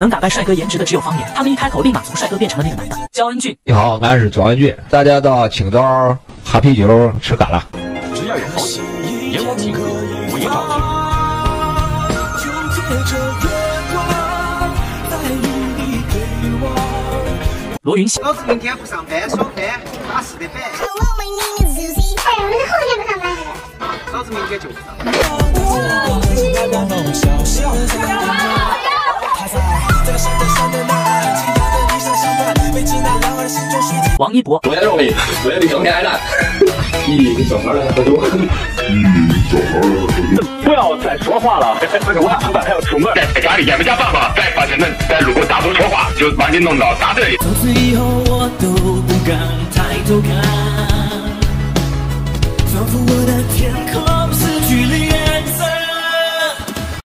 能打败帅哥颜值的只有方言，他们一开口立马从帅哥变成了那个男的。焦恩俊，你好，俺是焦恩俊，大家到青岛喝啤酒吃干了。只要有好景，阎王请客我也照去。罗云熙，老子明天不上班，爽翻，打四百板。老子明天就不上班。王一博，昨天容易，昨天比昨天还难。咦，你怎么了？喝酒？不要再说话了，我还要出门。在家里也没家办法，再发现门，再如果大声说话，就把你弄到大队里。从此以后，我都不敢抬头看，